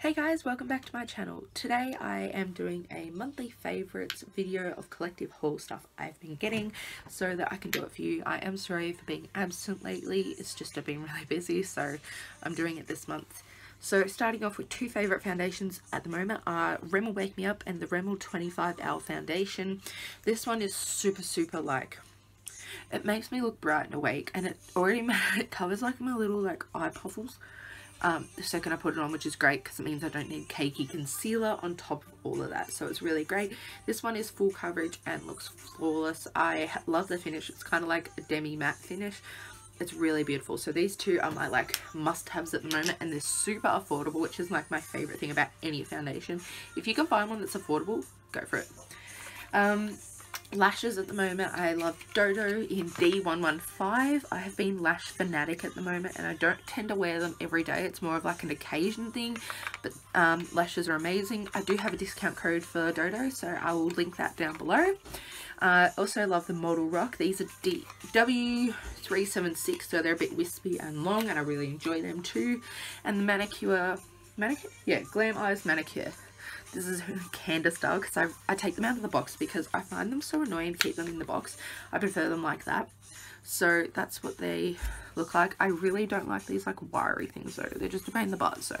Hey guys, welcome back to my channel. Today I am doing a monthly favourites video of collective haul stuff I've been getting so that I can do it for you. I am sorry for being absent lately, it's just I've been really busy so I'm doing it this month. So starting off with two favourite foundations at the moment uh, are Rimmel Wake Me Up and the Rimmel 25 Hour Foundation. This one is super super like it makes me look bright and awake and it already it covers like my little like eye puffles um, second I put it on which is great because it means I don't need cakey concealer on top of all of that. So it's really great. This one is full coverage and looks flawless. I love the finish. It's kind of like a demi matte finish. It's really beautiful. So these two are my like must-haves at the moment and they're super affordable which is like my favorite thing about any foundation. If you can find one that's affordable go for it. Um, lashes at the moment. I love Dodo in D115 I have been lash fanatic at the moment and I don't tend to wear them every day. It's more of like an occasion thing but um, lashes are amazing. I do have a discount code for Dodo so I will link that down below. I uh, also love the Model Rock. These are D W376 so they're a bit wispy and long and I really enjoy them too. And the manicure manicure? Yeah Glam Eyes manicure this is Candace style because I, I take them out of the box because I find them so annoying to keep them in the box. I prefer them like that. So that's what they look like. I really don't like these like wiry things though. They're just a pain in the butt. So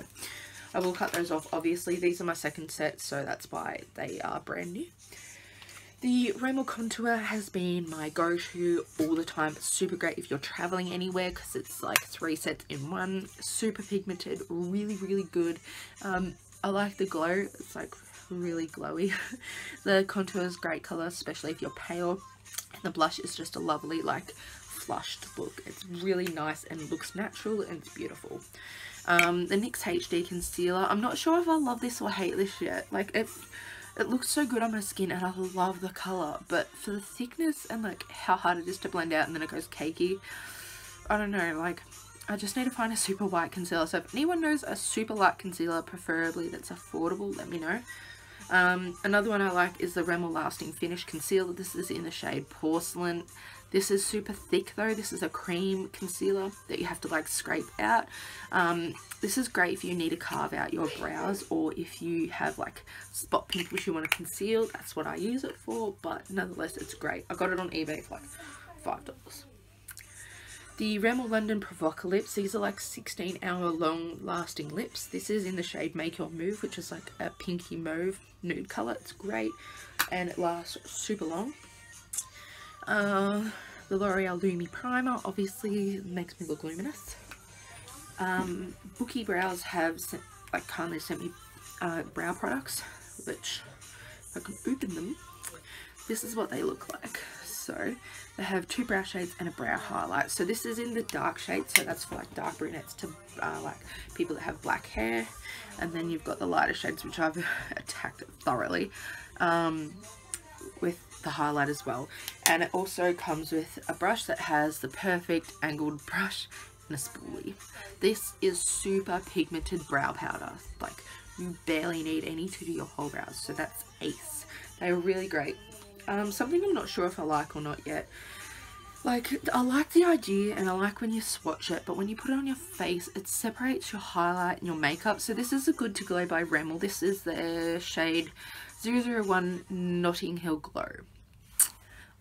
I will cut those off. Obviously these are my second set so that's why they are brand new. The Rimmel Contour has been my go-to all the time. It's super great if you're traveling anywhere because it's like three sets in one. Super pigmented, really, really good. Um, I like the glow. It's like really glowy. the contour is great colour, especially if you're pale. And the blush is just a lovely like flushed look. It's really nice and looks natural and it's beautiful. Um, the NYX HD concealer. I'm not sure if I love this or hate this yet. Like it, it looks so good on my skin and I love the colour. But for the thickness and like how hard it is to blend out and then it goes cakey. I don't know, like I just need to find a super white concealer. So if anyone knows a super light concealer, preferably that's affordable, let me know. Um, another one I like is the Rimmel Lasting Finish Concealer. This is in the shade Porcelain. This is super thick though. This is a cream concealer that you have to like scrape out. Um, this is great if you need to carve out your brows or if you have like spot pimples you want to conceal. That's what I use it for. But nonetheless, it's great. I got it on eBay for like $5. The Rimmel London Provocalips, these are like 16 hour long lasting lips. This is in the shade Make Your Move, which is like a pinky mauve nude colour. It's great and it lasts super long. Uh, the L'Oreal Lumi Primer obviously makes me look luminous. Um, Bookie Brows have sent, like kindly sent me uh, brow products, which I can open them. This is what they look like so they have two brow shades and a brow highlight. So this is in the dark shade so that's for like dark brunettes to uh, like people that have black hair. And then you've got the lighter shades which I've attacked thoroughly um, with the highlight as well. And it also comes with a brush that has the perfect angled brush and a spoolie. This is super pigmented brow powder. Like you barely need any to do your whole brows so that's ace. They're really great um, something I'm not sure if I like or not yet. Like, I like the idea and I like when you swatch it, but when you put it on your face, it separates your highlight and your makeup. So this is a Good to Glow by Rimmel. This is the shade 001 Notting Hill Glow.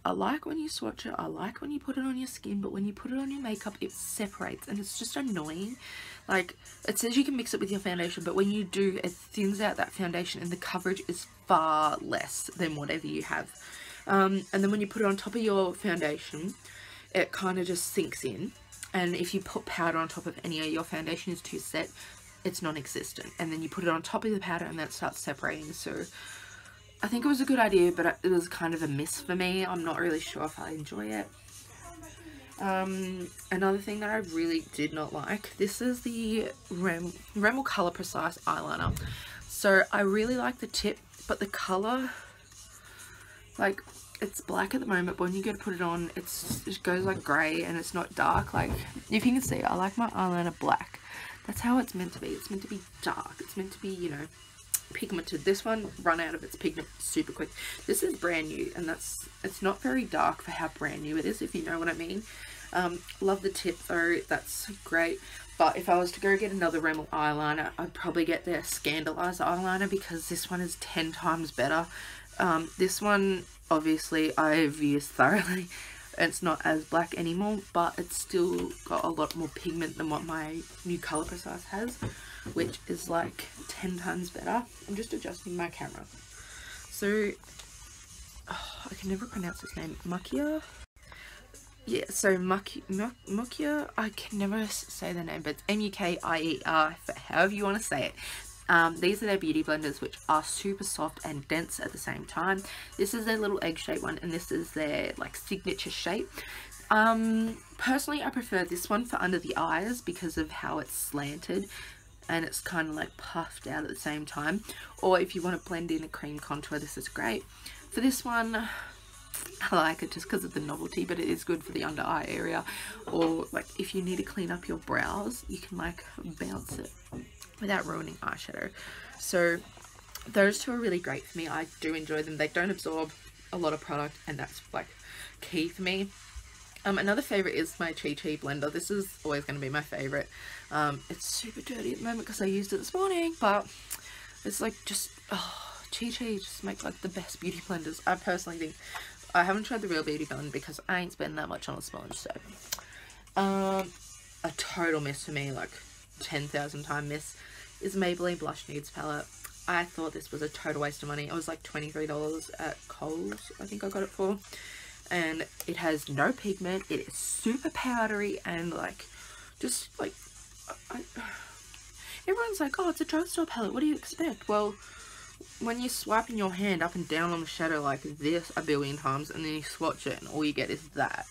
I like when you swatch it, I like when you put it on your skin, but when you put it on your makeup, it separates and it's just annoying. Like, it says you can mix it with your foundation, but when you do, it thins out that foundation and the coverage is far less than whatever you have. Um, and then when you put it on top of your foundation, it kind of just sinks in. And if you put powder on top of any of your foundation is too set, it's non-existent. And then you put it on top of the powder and that starts separating. So I think it was a good idea, but it was kind of a miss for me. I'm not really sure if I enjoy it. Um, another thing that I really did not like, this is the Rem Rimmel Colour Precise Eyeliner. So I really like the tip, but the colour, like, it's black at the moment, but when you go to put it on, it's, it goes like grey and it's not dark. Like, if you can see, I like my eyeliner black. That's how it's meant to be. It's meant to be dark. It's meant to be, you know, pigmented. This one run out of its pigment super quick. This is brand new and that's it's not very dark for how brand new it is if you know what I mean. Um, love the tip though, that's great. But if I was to go get another Rimmel eyeliner, I'd probably get their Scandaleyes eyeliner because this one is 10 times better. Um, this one, obviously, I've used thoroughly. It's not as black anymore, but it's still got a lot more pigment than what my new Colour Precise has, which is like 10 times better. I'm just adjusting my camera. So, oh, I can never pronounce his name. Makia? yeah, so Mukia, I can never say the name, but it's M-U-K-I-E-R, however you want to say it. Um, these are their beauty blenders, which are super soft and dense at the same time. This is their little egg-shaped one, and this is their, like, signature shape. Um, personally, I prefer this one for under the eyes because of how it's slanted and it's kind of like puffed out at the same time. Or if you want to blend in a cream contour, this is great. For this one, I like it just because of the novelty, but it is good for the under eye area. Or like if you need to clean up your brows, you can like bounce it without ruining eyeshadow. So those two are really great for me. I do enjoy them. They don't absorb a lot of product and that's like key for me. Um, another favourite is my Chi Chi blender. This is always going to be my favourite. Um, it's super dirty at the moment because I used it this morning, but it's like just, oh, Chi Chi just makes like the best beauty blenders. I personally think I haven't tried the Real Beauty Blend because I ain't spending that much on a sponge, so. Um, a total miss for me, like 10,000 time miss, is Maybelline Blush Nudes palette. I thought this was a total waste of money. It was like $23 at Coles, I think I got it for. And it has no pigment. It is super powdery and like, just like, I, everyone's like, oh, it's a drugstore palette. What do you expect? Well, when you're swiping your hand up and down on the shadow like this a billion times and then you swatch it and all you get is that.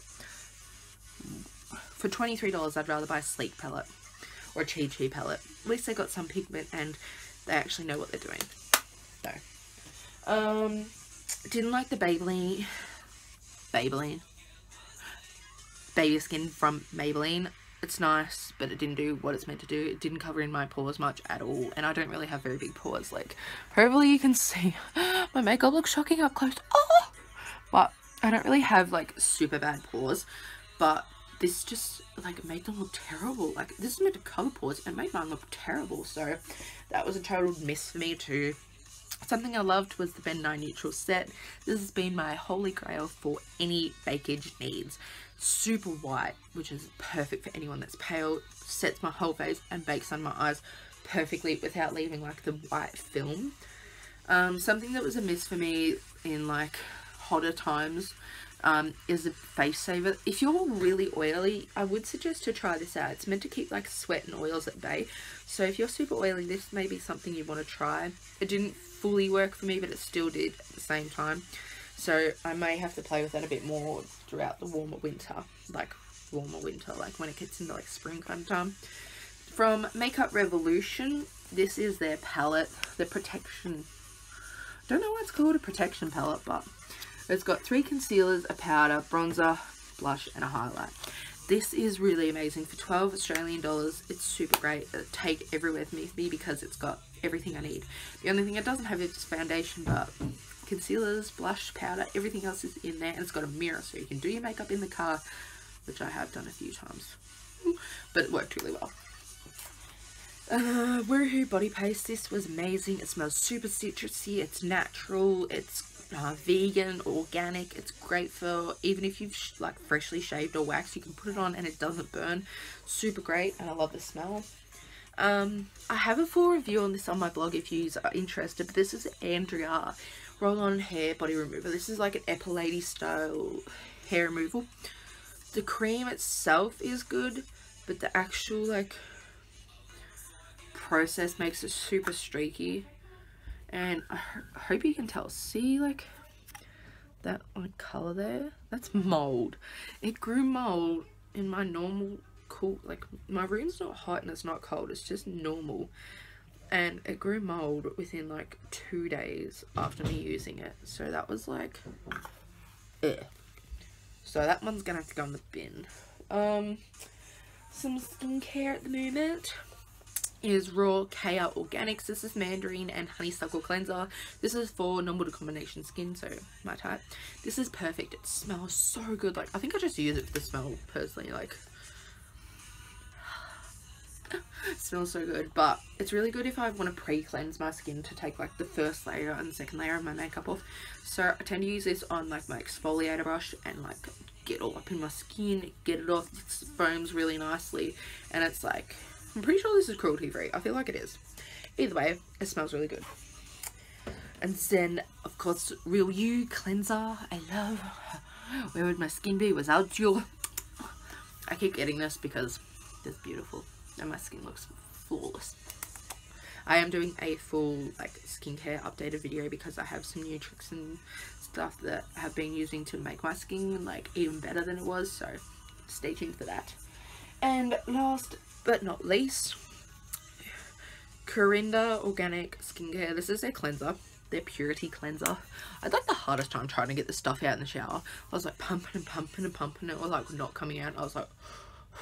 For $23 I'd rather buy a Sleek palette or a Chi Chi palette. At least they got some pigment and they actually know what they're doing. So, um, didn't like the Maybelline, Maybelline, Baby Skin from Maybelline it's nice, but it didn't do what it's meant to do. It didn't cover in my pores much at all, and I don't really have very big pores. Like, hopefully you can see my makeup looks shocking up close. Oh! But I don't really have, like, super bad pores, but this just, like, made them look terrible. Like, this is meant to cover pores, and made mine look terrible, so that was a total miss for me too. Something I loved was the Ben Nye Neutral set. This has been my holy grail for any bakeage needs super white, which is perfect for anyone that's pale, sets my whole face and bakes on my eyes perfectly without leaving like the white film. Um, something that was a miss for me in like hotter times um, is a face saver. If you're really oily, I would suggest to try this out. It's meant to keep like sweat and oils at bay. So if you're super oily, this may be something you want to try. It didn't fully work for me, but it still did at the same time. So I may have to play with that a bit more throughout the warmer winter, like warmer winter, like when it gets into like spring kind of time. From Makeup Revolution, this is their palette, the protection, don't know why it's called a protection palette, but it's got three concealers, a powder, bronzer, blush, and a highlight. This is really amazing. For 12 Australian dollars, it's super great. It'll take everywhere with me because it's got everything I need. The only thing it doesn't have is foundation, but concealers, blush, powder, everything else is in there. And it's got a mirror so you can do your makeup in the car, which I have done a few times. But it worked really well. Uh, Woohoo Body Paste. This was amazing. It smells super citrusy. It's natural. It's uh, vegan, organic. It's great for even if you've like freshly shaved or waxed, you can put it on and it doesn't burn. Super great and I love the smell. Um, I have a full review on this on my blog if you are interested. But this is Andrea roll-on hair body remover. This is like an Epilady style hair removal. The cream itself is good, but the actual like process makes it super streaky. And I hope you can tell. See like that like color there? That's mold. It grew mold in my normal cool like my room's not hot and it's not cold. It's just normal and it grew mold within like two days after me using it so that was like eh. so that one's gonna have to go in the bin um some skincare at the moment is raw Kea Organics. This is mandarin and honeysuckle cleanser. This is for normal to combination skin, so my type. This is perfect. It smells so good. Like I think I just use it for the smell personally. Like smells so good but it's really good if I want to pre-cleanse my skin to take like the first layer and second layer of my makeup off so I tend to use this on like my exfoliator brush and like get all up in my skin get it off it foams really nicely and it's like I'm pretty sure this is cruelty free. I feel like it is. Either way it smells really good. And then of course real you cleanser. I love where would my skin be without you? I keep getting this because it's beautiful and my skin looks flawless. I am doing a full like skincare updated video because I have some new tricks and stuff that I have been using to make my skin like even better than it was so stay tuned for that. And last but not least Corinda Organic Skincare. This is their cleanser their purity cleanser. I had like the hardest time trying to get the stuff out in the shower. I was like pumping and pumping and pumping. It was like not coming out. I was like,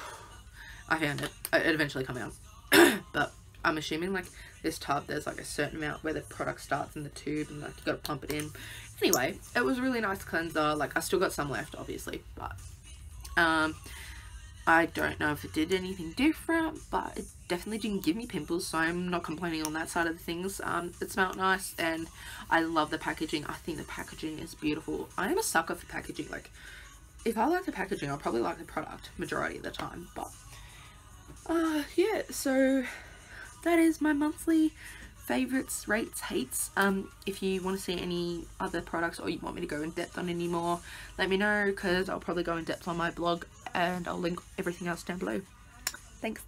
I found it. It eventually came out. but I'm assuming like this tub, there's like a certain amount where the product starts in the tube and like you gotta pump it in. Anyway, it was a really nice cleanser. Like I still got some left, obviously, but um, I don't know if it did anything different, but it definitely didn't give me pimples, so I'm not complaining on that side of things. Um, it smelled nice, and I love the packaging. I think the packaging is beautiful. I am a sucker for packaging. Like, if I like the packaging, I'll probably like the product majority of the time, but uh, yeah, so that is my monthly favorites, rates, hates. Um, if you want to see any other products or you want me to go in depth on any more, let me know because I'll probably go in depth on my blog and I'll link everything else down below. Thanks.